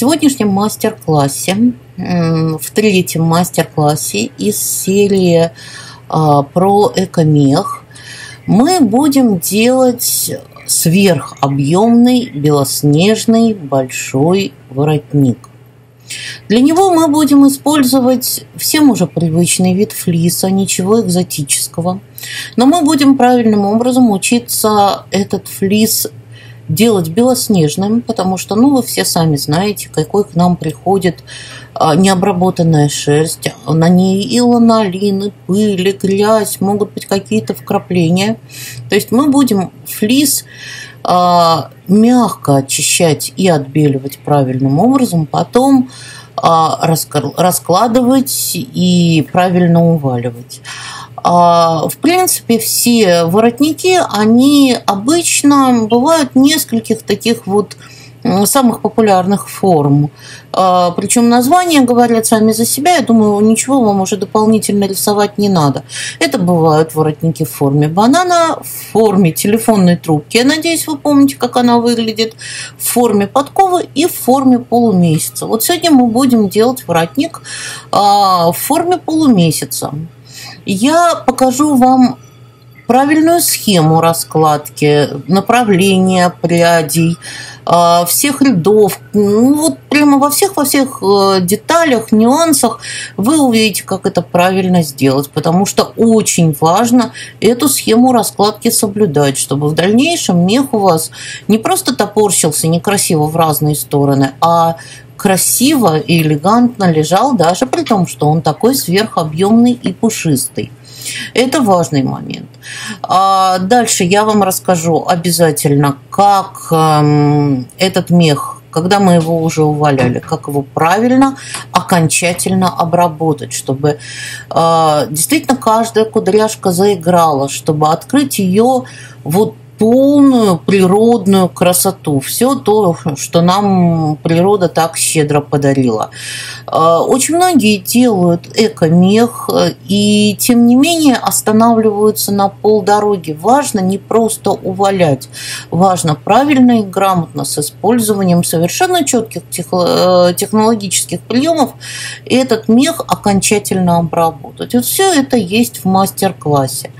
сегодняшнем мастер-классе, в третьем мастер-классе из серии а, про экомех, мы будем делать сверхобъемный белоснежный большой воротник. Для него мы будем использовать всем уже привычный вид флиса, ничего экзотического. Но мы будем правильным образом учиться этот флис делать белоснежным, потому что, ну, вы все сами знаете, какой к нам приходит а, необработанная шерсть. На ней и ланолин, и пыль, и грязь, могут быть какие-то вкрапления. То есть мы будем флис а, мягко очищать и отбеливать правильным образом, потом а, раскладывать и правильно уваливать. А, в принципе, все воротники, они обычно бывают нескольких таких вот самых популярных форм. А, Причем названия говорят сами за себя. Я думаю, ничего вам уже дополнительно рисовать не надо. Это бывают воротники в форме банана, в форме телефонной трубки. Я надеюсь, вы помните, как она выглядит. В форме подковы и в форме полумесяца. Вот сегодня мы будем делать воротник а, в форме полумесяца. Я покажу вам правильную схему раскладки, направления прядей, а, всех рядов, ну, вот прямо во всех во всех э, деталях, нюансах вы увидите, как это правильно сделать, потому что очень важно эту схему раскладки соблюдать, чтобы в дальнейшем мех у вас не просто топорщился некрасиво в разные стороны, а красиво и элегантно лежал, даже при том, что он такой сверхобъемный и пушистый. Это важный момент. А дальше я вам расскажу обязательно, как эм, этот мех когда мы его уже уваляли, как его правильно, окончательно обработать, чтобы э, действительно каждая кудряшка заиграла, чтобы открыть ее вот полную природную красоту. Все то, что нам природа так щедро подарила. А, очень многие делают эко-мех и, тем не менее, останавливаются на полдороги. Важно не просто увалять, важно правильно и грамотно с использованием совершенно четких э, технологических приемов этот мех окончательно обработать. Вот все это есть в мастер-классе.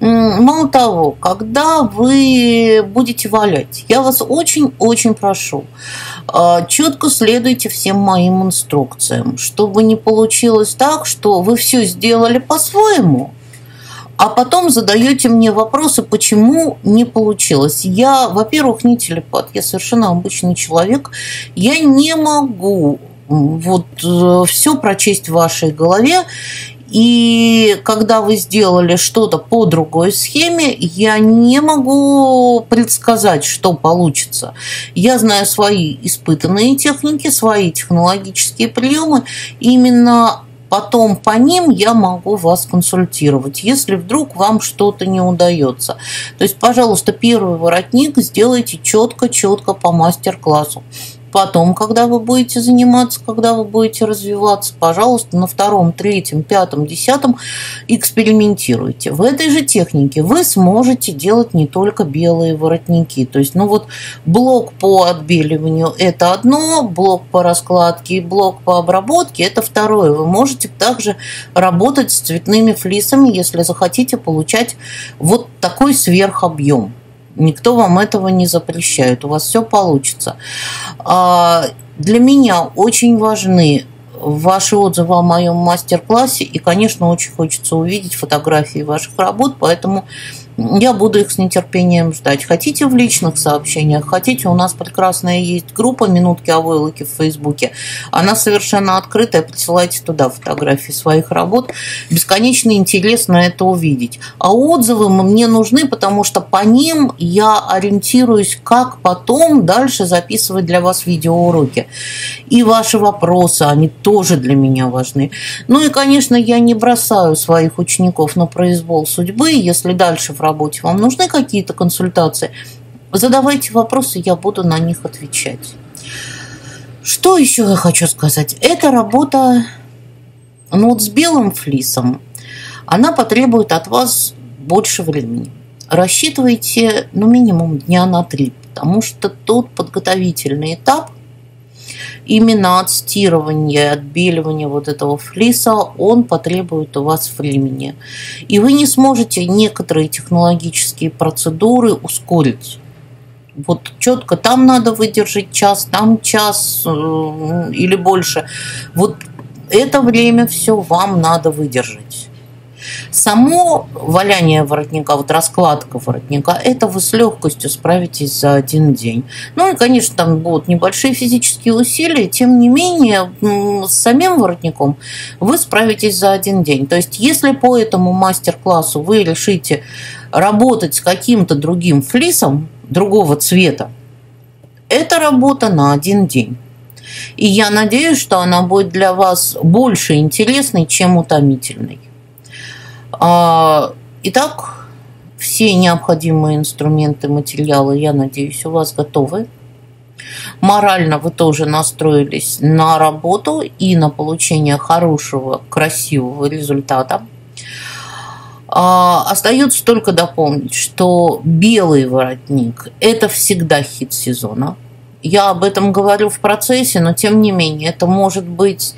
Мало того, когда вы будете валять, я вас очень-очень прошу, а, четко следуйте всем моим инструкциям, чтобы не получилось так, что вы все сделали по-своему, а потом задаете мне вопросы, почему не получилось. Я, во-первых, не телепат, я совершенно обычный человек. Я не могу вот э, все прочесть в вашей голове и когда вы сделали что-то по другой схеме, я не могу предсказать, что получится. Я знаю свои испытанные техники, свои технологические приемы. Именно потом по ним я могу вас консультировать, если вдруг вам что-то не удается. То есть, пожалуйста, первый воротник сделайте четко-четко по мастер-классу. Потом, когда вы будете заниматься, когда вы будете развиваться, пожалуйста, на втором, третьем, пятом, десятом экспериментируйте. В этой же технике вы сможете делать не только белые воротники. То есть, ну вот блок по отбеливанию – это одно, блок по раскладке и блок по обработке – это второе. Вы можете также работать с цветными флисами, если захотите получать вот такой сверхобъем. Никто вам этого не запрещает. У вас все получится. А, для меня очень важны ваши отзывы о моем мастер-классе. И, конечно, очень хочется увидеть фотографии ваших работ. Поэтому я буду их с нетерпением ждать. Хотите в личных сообщениях, хотите, у нас прекрасная есть группа «Минутки о войлоке» в Фейсбуке. Она совершенно открытая, присылайте туда фотографии своих работ. Бесконечно интересно это увидеть. А отзывы мне нужны, потому что по ним я ориентируюсь, как потом дальше записывать для вас видеоуроки. И ваши вопросы, они тоже для меня важны. Ну и, конечно, я не бросаю своих учеников на произвол судьбы. Если дальше в работе, вам нужны какие-то консультации, задавайте вопросы, я буду на них отвечать. Что еще я хочу сказать? Эта работа ну, вот с белым флисом, она потребует от вас больше времени. Рассчитывайте, ну, минимум дня на три, потому что тот подготовительный этап, именно отстирывание, отбеливание вот этого флиса, он потребует у вас времени. И вы не сможете некоторые технологические процедуры ускорить. Вот четко там надо выдержать час, там час э, или больше. Вот это время все вам надо выдержать. Само валяние воротника, вот раскладка воротника, это вы с легкостью справитесь за один день. Ну и, конечно, там будут небольшие физические усилия, тем не менее, с самим воротником вы справитесь за один день. То есть, если по этому мастер-классу вы решите работать с каким-то другим флисом, другого цвета, это работа на один день. И я надеюсь, что она будет для вас больше интересной, чем утомительной. А, итак, все необходимые инструменты, материалы, я надеюсь, у вас готовы. Морально вы тоже настроились на работу и на получение хорошего, красивого результата. А, остается только дополнить, что белый воротник – это всегда хит сезона. Я об этом говорю в процессе, но тем не менее, это может быть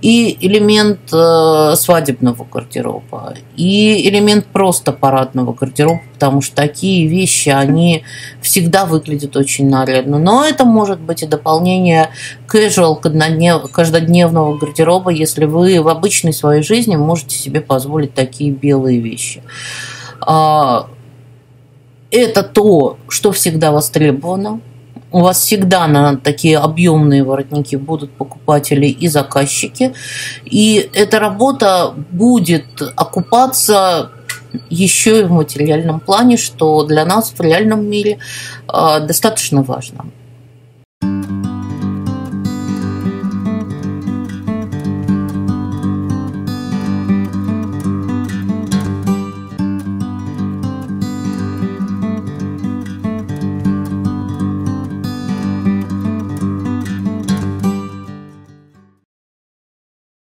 и элемент э, свадебного гардероба, и элемент просто парадного гардероба, потому что такие вещи, они всегда выглядят очень нарядно. Но это может быть и дополнение casual каждодневного гардероба, если вы в обычной своей жизни можете себе позволить такие белые вещи. А, это то, что всегда востребовано, у вас всегда на такие объемные воротники будут покупатели и заказчики. И эта работа будет окупаться еще и в материальном плане, что для нас в реальном мире э, достаточно важно.